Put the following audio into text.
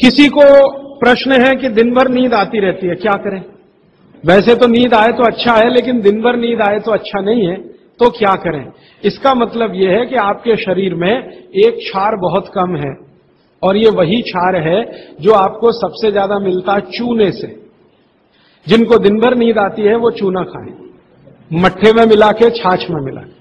किसी को प्रश्न है कि दिन भर नींद आती रहती है, क्या करें? वैसे तो नींद आए तो अच्छा है, लेकिन दिन भर नींद आए तो अच्छा नहीं है तो क्या करें? इसका मतलब यह है कि आपके शरीर में एक क्षार बहुत कम है, और ये वही क्षार है जो आपको सबसे ज़्यादा मिलता है चूने से। जिनको दिन भर नींद आती है, वो चूना खाएँ। मट्ठे में मिला के, छाछ में मिला के।